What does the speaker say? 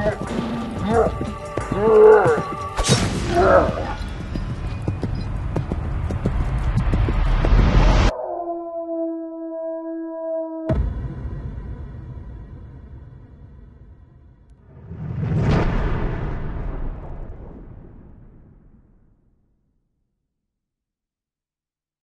Yeah. Yeah. Yeah.